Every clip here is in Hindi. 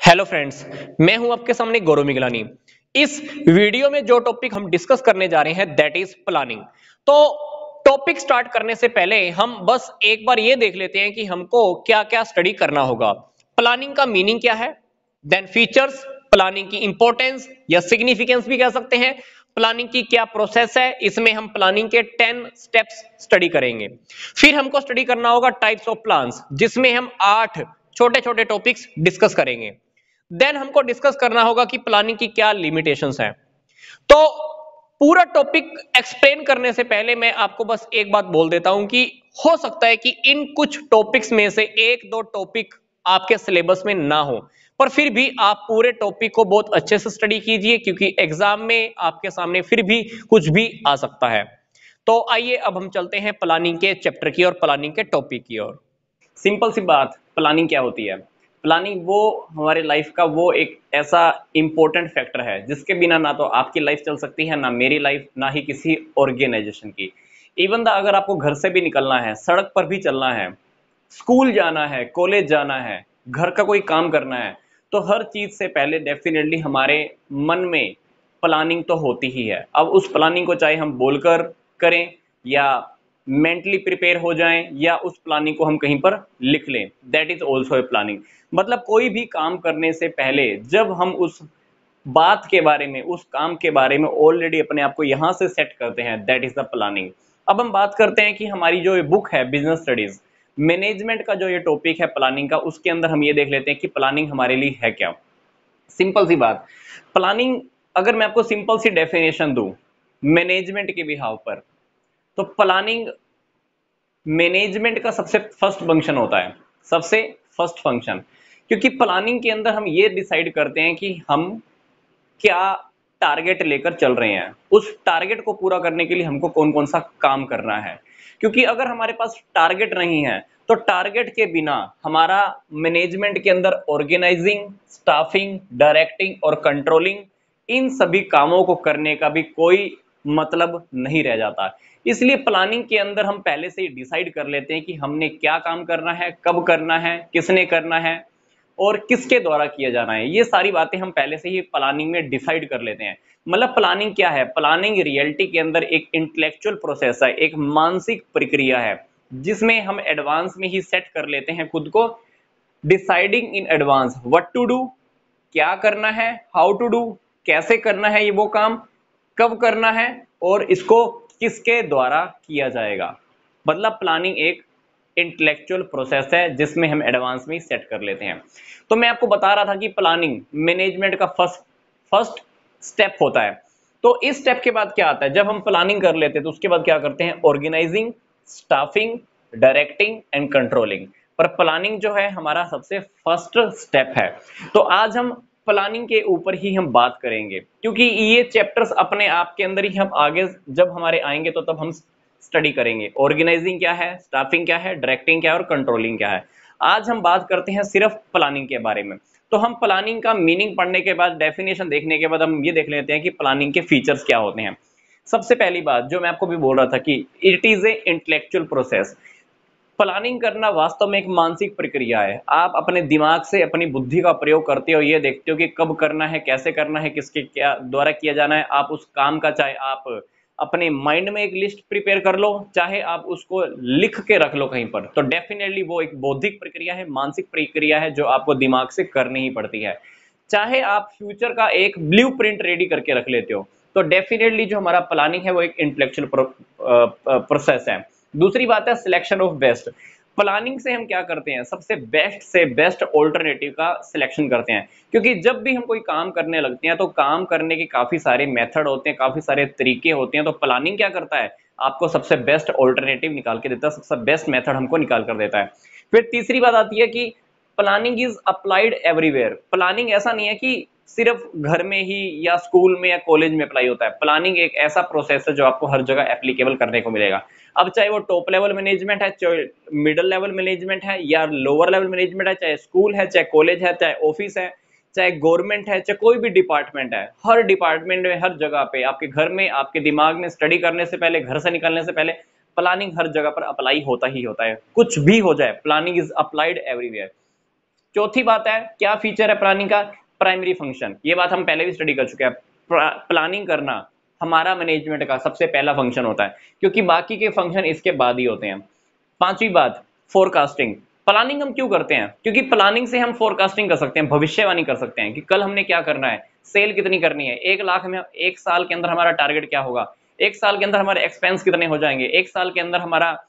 हेलो फ्रेंड्स मैं हूँ आपके सामने गौरव मिगलानी। इस वीडियो में जो टॉपिक हम डिस्कस करने जा रहे हैं दैट इज़ प्लानिंग तो टॉपिक स्टार्ट करने से पहले हम बस एक बार ये देख लेते हैं कि हमको क्या क्या स्टडी करना होगा। प्लानिंग का मीनिंग क्या है? देन फीचर्स प्लानिंग की इंपॉर्टेंस या सिग्निफिकेंस भी कह सकते हैं। प्लानिंग की क्या प्रोसेस है? इसमें हम प्लानिंग के 10 स्टेप्स स्टडी करेंगे। फिर हमको स्टडी करना होगा टाइप्स ऑफ़ प्लान्स जिसमें हम आठ छोटे छोटे टॉपिक्स डिस्कस करेंगे। देन हमको डिस्कस करना होगा कि प्लानिंग की क्या लिमिटेशंस हैं। तो पूरा टॉपिक एक्सप्लेन करने से पहले मैं आपको बस एक बात बोल देता हूँ कि हो सकता है कि इन कुछ टॉपिक्स में से एक दो टॉपिक आपके सिलेबस में ना हो। पर फिर भी आप पूरे टॉपिक को बहुत अच्छे से स्टडी कीजिए, क्योंकि एग्ज़ाम में आपके सामने फिर भी कुछ भी आ सकता है। तो आइए अब हम चलते हैं प्लानिंग के चैप्टर की और प्लानिंग के टॉपिक की ओर। सिंपल सी बात प्लानिंग क्या होती है? प्लानिंग वो हमारे लाइफ का वो एक ऐसा इंपॉर्टेंट फैक्टर है, जिसके बिना ना तो आपकी लाइफ चल सकती है, ना मेरी लाइफ ना ही किसी ऑर्गेनाइजेशन की। इवन द अगर आपको घर से भी निकलना है, सड़क पर भी चलना है स्कूल जाना है कॉलेज जाना है, घर का कोई काम करना है तो हर चीज़ से पहले डेफिनेटली हमारे मन में प्लानिंग तो होती ही है। अब उस प्लानिंग को चाहे हम बोलकर करें या मेंटली प्रिपेयर हो जाएँ या उस प्लानिंग को हम कहीं पर लिख लें। That is also a planning मतलब कोई भी काम करने से पहले जब हम उस बात के बारे में, उस काम के बारे में ऑलरेडी अपने आप को यहाँ से सेट करते हैं दैट इज़ द प्लानिंग अब हम बात करते हैं कि हमारी जो ये बुक है बिज़नेस स्टडीज़ मैनेजमेंट का जो ये टॉपिक है प्लानिंग का, उसके अंदर हम ये देख लेते हैं कि प्लानिंग हमारे लिए है क्या। सिंपल सी बात. प्लानिंग अगर मैं आपको सिंपल सी डेफिनेशन दूँ मैनेजमेंट के बिहाव पर तो प्लानिंग मैनेजमेंट का सबसे फ़र्स्ट फ़ंक्शन होता है। सबसे फ़र्स्ट फ़ंक्शन क्योंकि प्लानिंग के अंदर हम ये डिसाइड करते हैं कि हम क्या टारगेट लेकर चल रहे हैं। उस टारगेट को पूरा करने के लिए हमको कौन कौन सा काम करना है। क्योंकि अगर हमारे पास टारगेट नहीं है तो टारगेट के बिना हमारा मैनेजमेंट के अंदर ऑर्गेनाइजिंग स्टाफिंग डायरेक्टिंग और कंट्रोलिंग इन सभी कामों को करने का भी कोई मतलब नहीं रह जाता। इसलिए प्लानिंग के अंदर हम पहले से ही डिसाइड कर लेते हैं कि हमने क्या काम करना है, कब करना है, किसने करना है और किसके द्वारा किया जाना है। ये सारी बातें हम पहले से ही प्लानिंग में डिसाइड कर लेते हैं। मतलब प्लानिंग क्या है? प्लानिंग रियलिटी के अंदर एक इंटेलेक्चुअल प्रोसेस है, एक मानसिक प्रक्रिया है, जिसमें हम एडवांस में ही सेट कर लेते हैं खुद को। Deciding in advance what to do क्या करना है हाउ टू डू कैसे करना है ये वो काम कब करना है और इसको किसके द्वारा किया जाएगा? मतलब प्लानिंग एक इंटेलेक्चुअल प्रोसेस है, जिसमें हम एडवांस में सेट कर लेते हैं। तो मैं आपको बता रहा था कि प्लानिंग मैनेजमेंट का फ़र्स्ट फ़र्स्ट स्टेप होता है। तो इस स्टेप के बाद क्या आता है? जब हम प्लानिंग कर लेते हैं तो उसके बाद क्या करते हैं? Organising staffing directing and controlling पर प्लानिंग जो है, हमारा सबसे फ़र्स्ट स्टेप है। तो आज हम प्लानिंग के ऊपर ही हम बात करेंगे। क्योंकि ये चैप्टर्स अपने आप के अंदर ही हम आगे जब हमारे आएँगे तो तब हम स्टडी करेंगे। ऑर्गेनाइजिंग क्या है? स्टाफिंग क्या है? डायरेक्टिंग क्या है? और कंट्रोलिंग क्या है? आज हम बात करते हैं सिर्फ़ प्लानिंग के बारे में। तो हम प्लानिंग का मीनिंग पढ़ने के बाद डेफिनेशन देखने के बाद हम ये देख लेते हैं कि प्लानिंग के फीचर्स क्या होते हैं। सबसे पहली बात, जो मैं आपको भी बोल रहा था कि it is a intellectual process planning करना वास्तव में एक मानसिक प्रक्रिया है। आप अपने दिमाग से अपनी बुद्धि का प्रयोग करते हो, ये देखते हो कि कब करना है, कैसे करना है, किसके क्या द्वारा किया जाना है। आप उस काम का, चाहे आप अपने माइंड में एक लिस्ट प्रिपेयर कर लो, चाहे आप उसको लिख के रख लो कहीं पर। तो डेफिनेटली वो एक बौद्धिक प्रक्रिया है, मानसिक प्रक्रिया है, जो आपको दिमाग से करनी ही पड़ती है। चाहे आप फ्यूचर का एक ब्लू रेडी करके रख लेते हो तो डेफिनेटली जो हमारा प्लानिंग है, वो एक इंटेलेक्चुअल प्रोसेस है। दूसरी बात है सिलेक्शन ऑफ़ बेस्ट प्लानिंग से हम क्या करते हैं? सबसे बेस्ट से बेस्ट ऑल्टरनेटिव का सिलेक्शन करते हैं। क्योंकि जब भी हम कोई काम करने लगते हैं तो काम करने के काफ़ी सारे मेथड होते हैं, काफ़ी सारे तरीके होते हैं तो प्लानिंग क्या करता है? आपको सबसे बेस्ट ऑल्टरनेटिव निकाल के देता है, सबसे बेस्ट मेथड हमको निकाल कर देता है। फिर तीसरी बात आती है कि planning is applied everywhere planning ऐसा नहीं है कि सिर्फ़ घर में ही या स्कूल में या कॉलेज में अप्लाई होता है। प्लानिंग एक ऐसा प्रोसेस है जो आपको हर जगह एप्लीकेबल करने को मिलेगा। अब चाहे वो टॉप लेवल मैनेजमेंट है, चाहे मिडिल लेवल मैनेजमेंट है, या लोअर लेवल मैनेजमेंट है, चाहे स्कूल है, चाहे कॉलेज है, चाहे ऑफ़िस है, चाहे गवर्नमेंट है, चाहे कोई भी डिपार्टमेंट है, हर डिपार्टमेंट में, हर जगह पे, आपके घर में, आपके दिमाग में स्टडी करने से पहले, घर से निकलने से पहले प्लानिंग हर जगह पर अप्लाई होता ही होता है। कुछ भी हो जाए प्लानिंग इज़ अप्लाइड एवरीवेयर चौथी बात है, क्या फीचर है प्लानिंग का? प्राइमरी फ़ंक्शन ये बात हम पहले भी स्टडी कर चुके हैं। प्लानिंग करना हमारा मैनेजमेंट का सबसे पहला फ़ंक्शन होता है। क्योंकि बाकी के फ़ंक्शन इसके बाद ही होते हैं। पांचवी बात फोरकास्टिंग प्लानिंग हम क्यों करते हैं? क्योंकि प्लानिंग से हम फोरकास्टिंग कर सकते हैं, भविष्यवाणी कर सकते हैं कि कल हमने क्या करना है सेल कितनी करनी है, एक लाख में एक साल के अंदर हमारा टारगेट क्या होगा, एक साल के अंदर हमारे एक्सपेंस कितने हो जाएँगे, एक साल के अंदर हमारा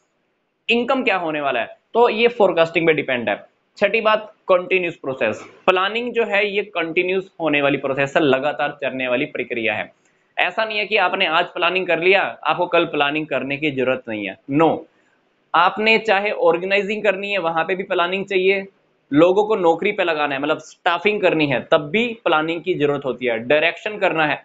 इनकम क्या होने वाला है। तो ये फोरकास्टिंग पे डिपेंड है। छठी बात कंटिन्यूस प्रोसेस प्लानिंग जो है, ये कंटिन्यूस होने वाली प्रोसेस है, लगातार चलने वाली प्रक्रिया है। ऐसा नहीं है कि आपने आज प्लानिंग कर लिया, आपको कल प्लानिंग करने की ज़रूरत नहीं है। नो आपने चाहे ऑर्गेनाइजिंग करनी है, वहाँ पे भी प्लानिंग चाहिए। लोगों को नौकरी पे लगाना है मतलब स्टाफिंग करनी है, तब भी प्लानिंग की ज़रूरत होती है। डायरेक्शन करना है,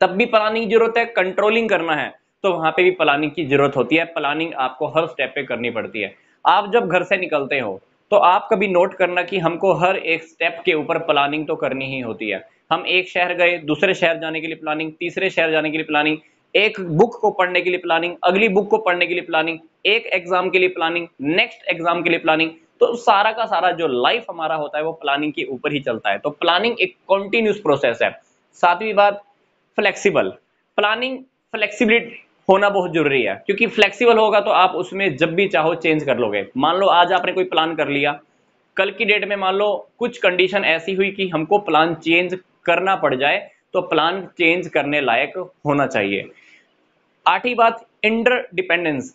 तब भी प्लानिंग की ज़रूरत है कंट्रोलिंग करना है तो वहाँ पे भी प्लानिंग की ज़रूरत होती है। प्लानिंग आपको हर स्टेप पे करनी पड़ती है। आप जब घर से निकलते हो तो आप कभी नोट करना कि हमको हर एक स्टेप के ऊपर प्लानिंग तो करनी ही होती है। हम एक शहर गए, दूसरे शहर जाने के लिए प्लानिंग तीसरे शहर जाने के लिए प्लानिंग एक बुक को पढ़ने के लिए प्लानिंग अगली बुक को पढ़ने के लिए प्लानिंग एक एग्ज़ाम के लिए प्लानिंग नेक्स्ट एग्ज़ाम के लिए प्लानिंग तो सारा का सारा जो लाइफ हमारा होता है वो प्लानिंग के ऊपर ही चलता है। तो प्लानिंग एक कॉन्टिन्यूस प्रोसेस है। सातवीं बात फ्लेक्सिबल प्लानिंग फ्लेक्सिबिलिटी होना बहुत ज़रूरी है, क्योंकि फ्लेक्सिबल होगा तो आप उसमें जब भी चाहो चेंज कर लोगे। मान लो आज आपने कोई प्लान कर लिया, कल की डेट में मान लो कुछ कंडीशन ऐसी हुई कि हमको प्लान चेंज करना पड़ जाए तो प्लान चेंज करने लायक होना चाहिए। आठवीं बात इंटर डिपेंडेंस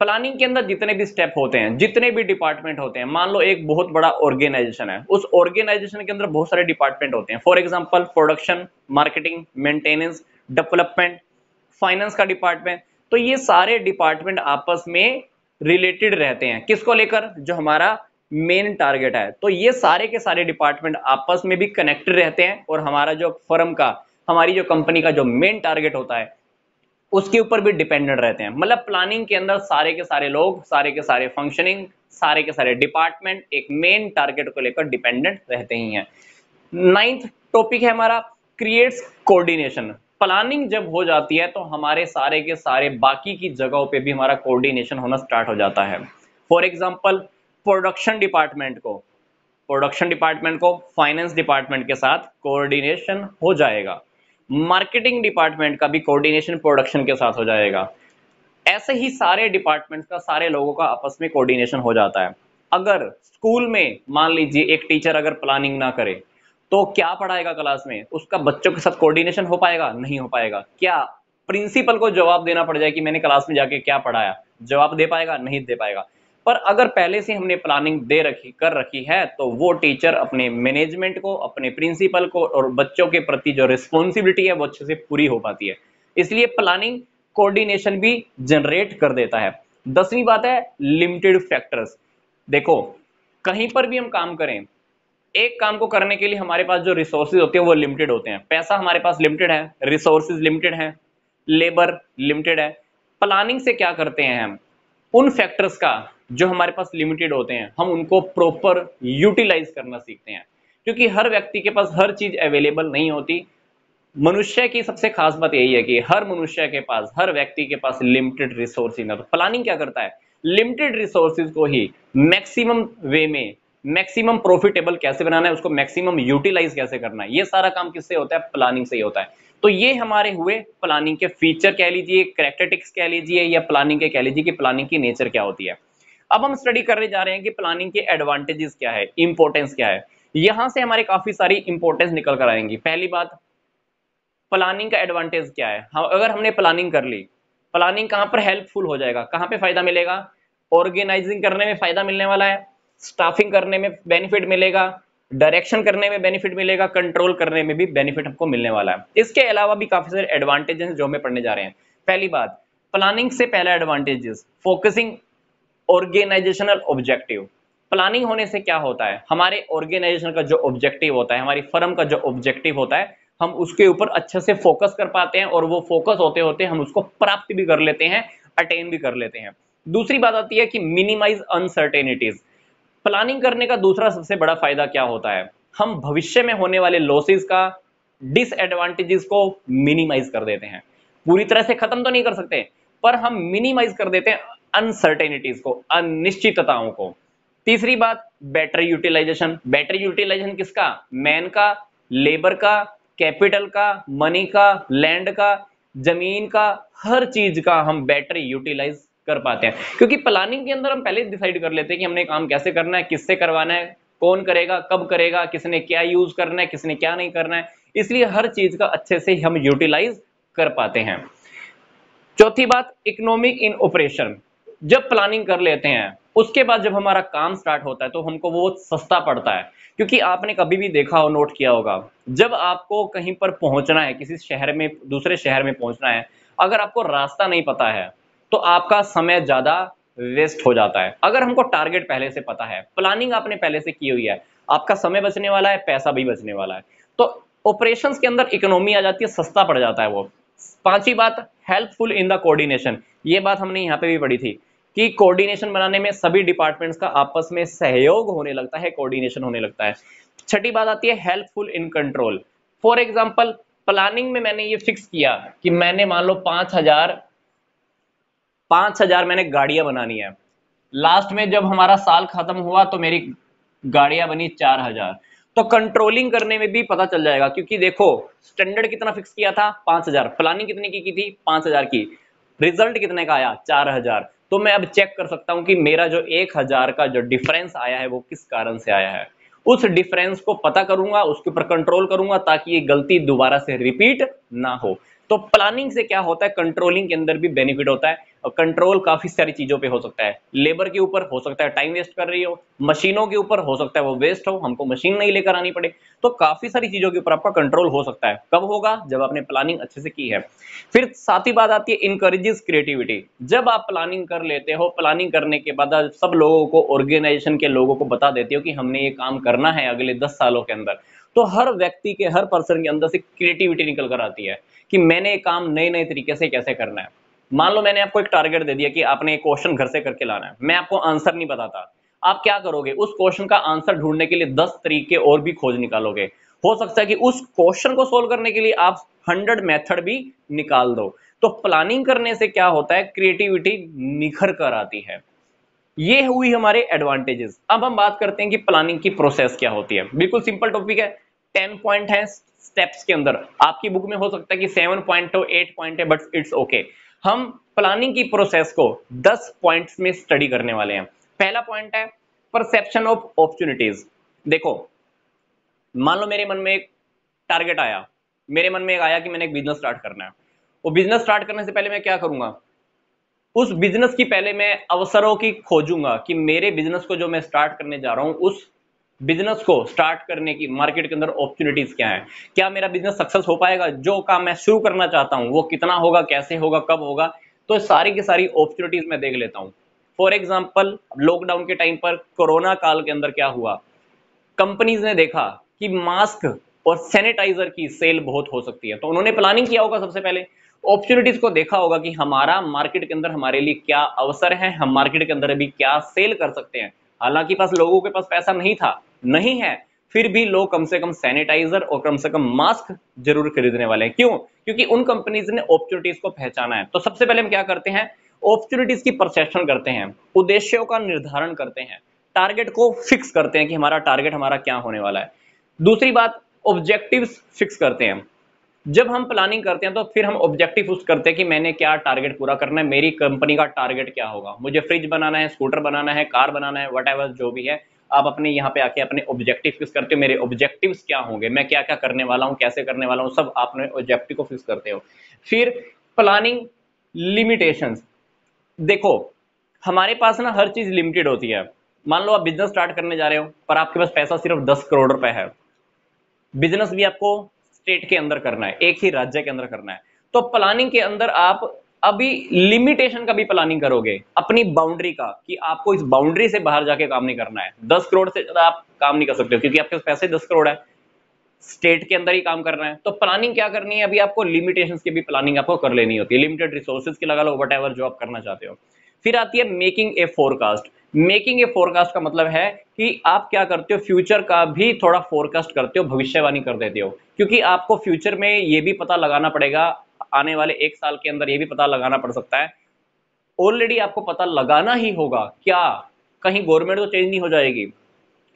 प्लानिंग के अंदर जितने भी स्टेप होते हैं, जितने भी डिपार्टमेंट होते हैं, मान लो एक बहुत बड़ा ऑर्गेनाइजेशन है, उस ऑर्गेनाइजेशन के अंदर बहुत सारे डिपार्टमेंट होते हैं। For example production marketing maintenance development finance का डिपार्टमेंट तो ये सारे डिपार्टमेंट आपस में रिलेटेड रहते हैं। किसको लेकर? जो हमारा मेन टारगेट है। तो ये सारे के सारे डिपार्टमेंट आपस में भी कनेक्टेड रहते हैं और हमारा जो फर्म का, हमारी जो कंपनी का जो मेन टारगेट होता है, उसके ऊपर भी डिपेंडेंट रहते हैं। मतलब प्लानिंग के अंदर सारे के सारे लोग, सारे के सारे फंक्शनिंग सारे के सारे डिपार्टमेंट एक मेन टारगेट को लेकर डिपेंडेंट रहते ही हैं। नाइन्थ टॉपिक है हमारा क्रिएट्स कोऑर्डिनेशन प्लानिंग जब हो जाती है तो हमारे सारे के सारे बाकी की जगहों पे भी हमारा कोऑर्डिनेशन होना स्टार्ट हो जाता है। फॉर एग्जांपल प्रोडक्शन डिपार्टमेंट को प्रोडक्शन डिपार्टमेंट को फाइनेंस डिपार्टमेंट के साथ कोऑर्डिनेशन हो जाएगा। मार्केटिंग डिपार्टमेंट का भी कोऑर्डिनेशन प्रोडक्शन के साथ हो जाएगा। ऐसे ही सारे डिपार्टमेंट्स का, सारे लोगों का आपस में कोऑर्डिनेशन हो जाता है। अगर स्कूल में, मान लीजिए, एक टीचर अगर प्लानिंग ना करे तो क्या पढ़ाएगा क्लास में? उसका बच्चों के साथ कोऑर्डिनेशन हो पाएगा? नहीं हो पाएगा। क्या प्रिंसिपल को जवाब देना पड़ जाए कि मैंने क्लास में जाके क्या पढ़ाया? जवाब दे पाएगा? नहीं दे पाएगा। पर अगर पहले से हमने प्लानिंग दे रखी, कर रखी है तो वो टीचर अपने मैनेजमेंट को, अपने प्रिंसिपल को और बच्चों के प्रति जो रिस्पॉन्सिबिलिटी है, वो अच्छे से पूरी हो पाती है। इसलिए प्लानिंग कोऑर्डिनेशन भी जनरेट कर देता है। दसवीं बात है लिमिटेड फैक्टर्स देखो, कहीं पर भी हम काम करें एक काम को करने के लिए हमारे पास जो रिसोर्सेज होते हैं, वो लिमिटेड होते हैं। पैसा हमारे पास लिमिटेड है रिसोर्सेज लिमिटेड है लेबर लिमिटेड है। प्लानिंग से क्या करते हैं हम? उन फैक्टर्स का जो हमारे पास लिमिटेड होते हैं, हम उनको प्रॉपर यूटिलाइज करना सीखते हैं। क्योंकि हर व्यक्ति के पास हर चीज़ अवेलेबल नहीं होती। मनुष्य की सबसे खास बात यही है कि हर मनुष्य के पास, हर व्यक्ति के पास लिमिटेड रिसोर्सेज है तो प्लानिंग क्या करता है? लिमिटेड रिसोर्सेज को ही मैक्सिमम वे में मैक्सिमम प्रॉफिटेबल कैसे बनाना है, उसको मैक्सिमम यूटिलाइज कैसे करना है, ये सारा काम किससे होता है? प्लानिंग से ही होता है। तो ये हमारे हुए प्लानिंग के फीचर कह लीजिए करेक्टरिस्टिक्स कह लीजिए, या प्लानिंग के कह लीजिए कि प्लानिंग की नेचर क्या होती है। अब हम स्टडी करने जा रहे हैं कि प्लानिंग के एडवांटेजेस क्या है इंपॉर्टेंस क्या है। यहाँ से हमारे काफ़ी सारी इंपॉर्टेंस निकल कर आएँगी। पहली बात प्लानिंग का एडवांटेज क्या है? हम अगर हमने प्लानिंग कर ली प्लानिंग कहाँ पर हेल्पफुल हो जाएगा? कहाँ पे फ़ायदा मिलेगा? ऑर्गेनाइजिंग करने में फ़ायदा मिलने वाला है। स्टाफिंग करने में बेनिफिट मिलेगा डायरेक्शन करने में बेनिफिट मिलेगा कंट्रोल करने में भी बेनिफिट हमको मिलने वाला है। इसके अलावा भी काफ़ी सारे एडवांटेजेस जो हमें पढ़ने जा रहे हैं। पहली बात प्लानिंग से पहला advantages focusing organisational objective planning होने से क्या होता है? हमारे ऑर्गेनाइजेशन का जो ऑब्जेक्टिव होता है, हमारी फर्म का जो ऑब्जेक्टिव होता है, हम उसके ऊपर अच्छे से फोकस कर पाते हैं और वो फोकस होते होते हम उसको प्राप्त भी कर लेते हैं अटेन भी कर लेते हैं। दूसरी बात आती है कि मिनिमाइज अनसर्टेनिटीज प्लानिंग करने का दूसरा सबसे बड़ा फ़ायदा क्या होता है? हम भविष्य में होने वाले लॉसेस का डिसएडवांटेजेस को मिनिमाइज कर देते हैं। पूरी तरह से खत्म तो नहीं कर सकते, पर हम मिनिमाइज कर देते हैं अनसर्टेनिटीज को, अनिश्चितताओं को। तीसरी बात बैटरी यूटिलाइजेशन बैटरी यूटिलाइजेशन किसका? मैन का लेबर का कैपिटल का मनी का लैंड का, ज़मीन का, हर चीज़ का हम बैटरी यूटिलाइज कर पाते हैं। क्योंकि प्लानिंग के अंदर हम पहले डिसाइड कर लेते हैं कि हमने काम कैसे करना है, किससे करवाना है, कौन करेगा, कब करेगा, किसने क्या यूज़ करना है, किसने क्या नहीं करना है। इसलिए हर चीज़ का अच्छे से हम यूटिलाइज कर पाते हैं। चौथी बात इकोनॉमिक इन ऑपरेशन जब प्लानिंग कर लेते हैं, उसके बाद जब हमारा काम स्टार्ट होता है तो हमको वो सस्ता पड़ता है। क्योंकि आपने कभी भी देखा हो नोट किया होगा, जब आपको कहीं पर पहुँचना है, किसी शहर में, दूसरे शहर में पहुँचना है, अगर आपको रास्ता नहीं पता है तो आपका समय ज़्यादा वेस्ट हो जाता है। अगर हमको टारगेट पहले से पता है प्लानिंग आपने पहले से की हुई है, आपका समय बचने वाला है, पैसा भी बचने वाला है। तो ऑपरेशन के अंदर इकोनॉमी आ जाती है, सस्ता पड़ जाता है वो। पांचवी बात हेल्पफुल इन द कोऑर्डिनेशन ये बात हमने यहाँ पे भी पढ़ी थी कि कोऑर्डिनेशन बनाने में सभी डिपार्टमेंट्स का आपस में सहयोग होने लगता है कोऑर्डिनेशन होने लगता है। छठी बात आती है helpful in control for example planning में मैंने ये फिक्स किया कि मैंने मान लो पाँच हज़ार पाँच हज़ार मैंने गाड़ियाँ बनानी है। लास्ट में जब हमारा साल खत्म हुआ तो मेरी गाड़ियाँ बनी चार हज़ार। तो कंट्रोलिंग करने में भी पता चल जाएगा क्योंकि देखो स्टैंडर्ड कितना फिक्स किया था? पाँच हज़ार। प्लानिंग कितने की, की थी? पाँच हज़ार की। रिज़ल्ट कितने का आया? चार हज़ार। तो मैं अब चेक कर सकता हूँ कि मेरा जो एक हज़ार का जो डिफरेंस आया है वो किस कारण से आया है। उस डिफरेंस को पता करूँगा उसके ऊपर कंट्रोल करूँगा ताकि ये गलती दोबारा से रिपीट ना हो। तो प्लानिंग से क्या होता है? कंट्रोलिंग के अंदर भी बेनिफिट होता है और कंट्रोल काफ़ी सारी चीज़ों पे हो सकता है। लेबर के ऊपर हो सकता है टाइम वेस्ट कर रही हो, मशीनों के ऊपर हो सकता है वो वेस्ट हो, हमको मशीन नहीं लेकर आनी पड़े। तो काफ़ी सारी चीज़ों के ऊपर आपका कंट्रोल हो सकता है। कब होगा? जब आपने प्लानिंग अच्छे से की है। फिर साथ ही बात आती है इनकरेजेस क्रिएटिविटी जब आप प्लानिंग कर लेते हो प्लानिंग करने के बाद सब लोगों को ऑर्गेनाइजेशन के लोगों को बता देते हो कि हमने ये काम करना है अगले दस सालों के अंदर। तो हर व्यक्ति के, हर पर्सन के अंदर से क्रिएटिविटी निकल कर आती है कि मैंने काम नए नए तरीके से कैसे करना है। मान लो मैंने आपको एक टारगेट दे दिया कि आपने एक क्वेश्चन घर से करके लाना है। मैं आपको आंसर नहीं बताता। आप क्या करोगे? उस क्वेश्चन का आंसर ढूँढने के लिए दस तरीके और भी खोज निकालोगे। हो सकता है कि उस क्वेश्चन को सोल्व करने के लिए आप हंड्रेड मेथड भी निकाल दो। तो प्लानिंग करने से क्या होता है? क्रिएटिविटी निखर कर आती है। ये हुई हमारे एडवांटेजेस अब हम बात करते हैं कि प्लानिंग की प्रोसेस क्या होती है। बिल्कुल सिंपल टॉपिक है। टेन पॉइंट है स्टेप्स के अंदर। आपकी बुक में हो सकता है कि सेवन पॉइंट हो एट पॉइंट है बट इट्स ओके हम प्लानिंग की प्रोसेस को दस पॉइंट्स में स्टडी करने वाले हैं। पहला पॉइंट है परसेप्शन ऑफ़ अपॉर्चुनिटीज़ देखो, मान लो मेरे मन में एक टारगेट आया। मेरे मन में एक आया कि मैंने एक बिज़नेस स्टार्ट करना है। वो बिज़नेस स्टार्ट करने से पहले मैं क्या करूँगा? उस बिज़नेस की पहले मैं अवसरों की खोजूँगा कि मेरे बिज़नेस को जो मैं स्टार्ट करने जा रहा हूँ, उस बिज़नेस को स्टार्ट करने की मार्केट के अंदर अपॉर्चुनिटीज़ क्या है? क्या मेरा बिज़नेस सक्सेस हो पाएगा? जो काम मैं शुरू करना चाहता हूँ, वो कितना होगा, कैसे होगा, कब होगा? तो सारी की सारी अपॉर्चुनिटीज़ मैं देख लेता हूँ। फॉर एग्ज़ाम्पल लॉकडाउन के टाइम पर कोरोना काल के अंदर क्या हुआ? कंपनीज़ ने देखा कि मास्क और सैनिटाइजर की सेल बहुत हो सकती है। तो उन्होंने प्लानिंग किया होगा सबसे पहले। अपॉर्चुनिटीज़ को देखा होगा कि हमारा मार्केट के अंदर हमारे लिए क्या अवसर है? हम मार्केट के अंदर अभी क्या सेल कर सकते हैं? हालाँकि पास लोगों के पास पैसा नहीं था, नहीं है, फिर भी लोग कम से कम सैनिटाइजर और कम से कम मास्क ज़रूर खरीदने वाले हैं। क्यों? क्योंकि उन कंपनीज़ ने अपॉर्चुनिटीज़ को पहचाना है। तो सबसे पहले हम क्या करते हैं? अपॉर्चुनिटीज़ की परसेप्शन करते हैं, उद्देश्यों का निर्धारण करते हैं टारगेट को फिक्स करते हैं कि हमारा टारगेट हमारा क्या होने वाला है। दूसरी बात ऑब्जेक्टिव्स फिक्स करते हैं। जब हम प्लानिंग करते हैं तो फिर हम ऑब्जेक्टिव फिक्स करते हैं कि मैंने क्या टारगेट पूरा करना है, मेरी कंपनी का टारगेट क्या होगा। मुझे फ्रिज बनाना है स्कूटर बनाना है कार बनाना है वट जो भी है, आप अपने यहाँ पे आके अपने ऑब्जेक्टिव फिक्स करते हो। मेरे ऑब्जेक्टिव क्या होंगे? मैं क्या क्या करने वाला हूँ? कैसे करने वाला हूँ? सब आपने ऑब्जेक्टिव को फिक्स करते हो। फिर प्लानिंग लिमिटेशन देखो, हमारे पास ना हर चीज़ लिमिटेड होती है। मान लो आप बिज़नेस स्टार्ट करने जा रहे हो, पर आपके पास पैसा सिर्फ़ दस करोड़ रुपए है। बिज़नेस भी आपको स्टेट के अंदर करना है, एक ही राज्य के अंदर करना है। तो प्लानिंग के अंदर आप अभी लिमिटेशन का भी प्लानिंग करोगे, अपनी बाउंड्री का, कि आपको इस बाउंड्री से बाहर जाके काम नहीं करना है। दस करोड़ से ज़्यादा आप काम नहीं कर सकते क्योंकि आपके पैसे दस करोड़ है। स्टेट के अंदर ही काम करना है। तो प्लानिंग क्या करनी है? अभी आपको लिमिटेशंस की भी प्लानिंग आपको कर लेनी होती है। लिमिटेड रिसोर्सेज की लगा लो वट जो आप करना चाहते हो। फिर आती है making a forecast making a forecast का मतलब है कि आप क्या करते हो फ्यूचर का भी थोड़ा फोरकास्ट करते हो, भविष्यवाणी कर देते हो। क्योंकि आपको फ्यूचर में ये भी पता लगाना पड़ेगा, आने वाले एक साल के अंदर ये भी पता लगाना पड़ सकता है। ऑलरेडी आपको पता लगाना ही होगा, क्या? कहीं गवर्नमेंट तो चेंज नहीं हो जाएगी।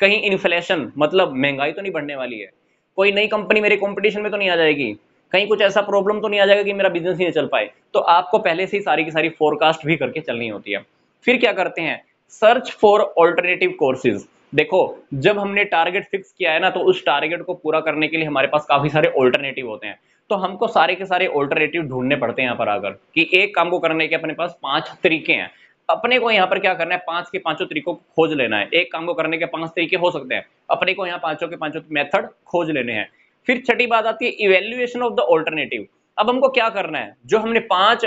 कहीं इन्फ्लेशन मतलब महँगाई तो नहीं बढ़ने वाली है। कोई नई कंपनी मेरे कंपटीशन में तो नहीं आ जाएगी। कहीं कुछ ऐसा प्रॉब्लम तो नहीं आ जाएगा कि मेरा बिज़नेस ही नहीं चल पाए। तो आपको पहले से ही सारी की सारी फोरकास्ट भी करके चलनी होती है। फिर क्या करते हैं? सर्च फॉर ऑल्टरनेटिव कोर्सेज देखो, जब हमने टारगेट फिक्स किया है ना तो उस टारगेट को पूरा करने के लिए हमारे पास काफ़ी सारे ऑल्टरनेटिव होते हैं। तो हमको सारे के सारे ऑल्टरनेटिव ढूँढने पड़ते हैं यहाँ पर आकर कि एक काम को करने के अपने पास पाँच तरीके हैं। अपने को यहाँ पर क्या करना है? पाँच के पाँचों तरीकों को खोज लेना है। एक काम को करने के पाँच तरीके हो सकते हैं। अपने को यहाँ पाँचों के पाँचों मेथड खोज लेने हैं। फिर छठी बात आती है इवेल्युएशन ऑफ़ द ऑल्टरनेटिव अब हमको क्या करना है? जो हमने पाँच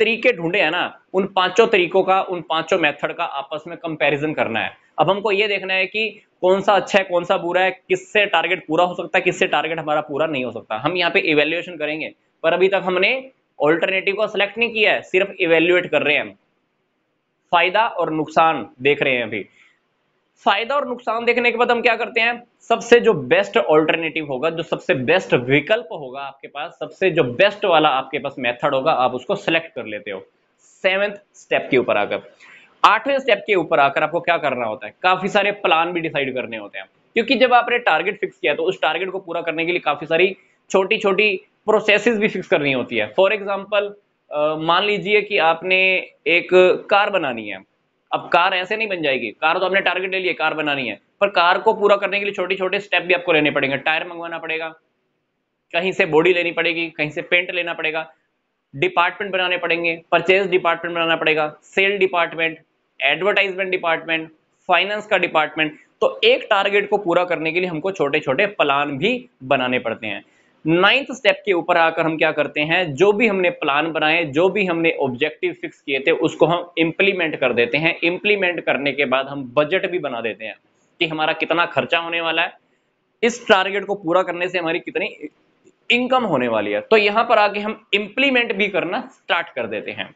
तरीके ढूंढे हैं ना, उन पाँचों तरीकों का, उन पाँचों मेथड का आपस में कंपैरिजन करना है। अब हमको ये देखना है कि कौन सा अच्छा है, कौन सा बुरा है, किससे टारगेट पूरा हो सकता है, किससे टारगेट हमारा पूरा नहीं हो सकता। हम यहाँ पे इवेल्युएशन करेंगे, पर अभी तक हमने ऑल्टरनेटिव को सिलेक्ट नहीं किया है, सिर्फ़ इवेल्युएट कर रहे हैं फ़ायदा और नुकसान देख रहे हैं अभी। फ़ायदा और नुकसान देखने के बाद हम क्या करते हैं? सबसे जो बेस्ट ऑल्टरनेटिव होगा, जो सबसे बेस्ट विकल्प होगा आपके पास, सबसे जो बेस्ट वाला आपके पास मेथड होगा, आप उसको सिलेक्ट कर लेते हो। सेवेंथ स्टेप के ऊपर आकर। आठवें स्टेप के ऊपर आकर आपको क्या करना होता है? काफ़ी सारे प्लान भी डिसाइड करने होते हैं। क्योंकि जब आपने टारगेट फिक्स किया तो उस टारगेट को पूरा करने के लिए काफ़ी सारी छोटी छोटी प्रोसेसेस भी फिक्स करनी होती है। फॉर एग्ज़ाम्पल मान लीजिए कि आपने एक कार बनानी है। अब कार ऐसे नहीं बन जाएगी। कार तो आपने टारगेट ले लिया कार बनानी है। पर कार को पूरा करने के लिए छोटे छोटे स्टेप भी आपको लेने पड़ेंगे। टायर मंगवाना पड़ेगा। कहीं से बॉडी लेनी पड़ेगी, कहीं से पेंट लेना पड़ेगा। डिपार्टमेंट बनाने पड़ेंगे परचेज डिपार्टमेंट बनाना पड़ेगा sale department advertisement department finance का डिपार्टमेंट तो एक टारगेट को पूरा करने के लिए हमको छोटे छोटे प्लान भी बनाने पड़ते हैं। नाइन्थ स्टेप के ऊपर आकर हम क्या करते हैं? जो भी हमने प्लान बनाए, जो भी हमने ऑब्जेक्टिव फिक्स किए थे, उसको हम इंप्लीमेंट कर देते हैं। इंप्लीमेंट करने के बाद हम बजट भी बना देते हैं कि हमारा कितना खर्चा होने वाला है। इस टारगेट को पूरा करने से हमारी कितनी इनकम होने वाली है। तो यहाँ पर आके हम इंप्लीमेंट भी करना स्टार्ट कर देते हैं।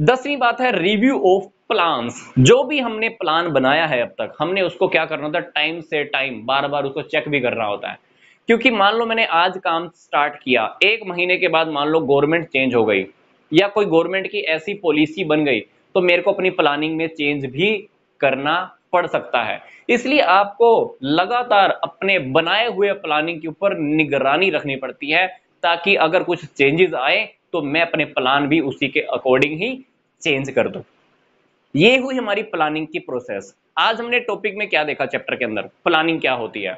दसवीं बात है रिव्यू ऑफ़ प्लान्स जो भी हमने प्लान बनाया है अब तक, हमने उसको क्या करना होता है? टाइम से टाइम बार बार उसको चेक भी करना होता है। क्योंकि मान लो मैंने आज काम स्टार्ट किया, एक महीने के बाद मान लो गवर्नमेंट चेंज हो गई, या कोई गवर्नमेंट की ऐसी पॉलिसी बन गई तो मेरे को अपनी प्लानिंग में चेंज भी करना पड़ सकता है। इसलिए आपको लगातार अपने बनाए हुए प्लानिंग के ऊपर निगरानी रखनी पड़ती है, ताकि अगर कुछ चेंजेस आए तो मैं अपने प्लान भी उसी के अकॉर्डिंग ही चेंज कर दूँ। ये हुई हमारी प्लानिंग की प्रोसेस आज हमने टॉपिक में क्या देखा चैप्टर के अंदर? प्लानिंग क्या होती है?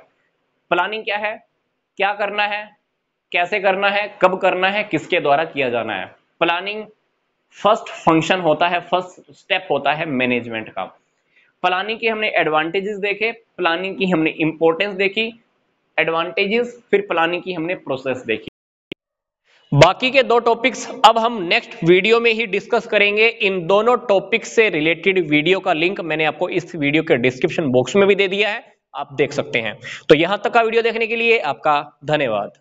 प्लानिंग क्या है? क्या करना है, कैसे करना है, कब करना है, किसके द्वारा किया जाना है। प्लानिंग फ़र्स्ट फ़ंक्शन होता है फ़र्स्ट स्टेप होता है मैनेजमेंट का। प्लानिंग के हमने एडवांटेजेस देखे प्लानिंग की हमने इंपॉर्टेंस देखी एडवांटेजेस फिर प्लानिंग की हमने प्रोसेस देखी। बाकी के दो टॉपिक्स अब हम नेक्स्ट वीडियो में ही डिस्कस करेंगे। इन दोनों टॉपिक्स से रिलेटेड वीडियो का लिंक मैंने आपको इस वीडियो के डिस्क्रिप्शन बॉक्स में भी दे दिया है। आप देख सकते हैं। तो यहाँ तक का वीडियो देखने के लिए आपका धन्यवाद।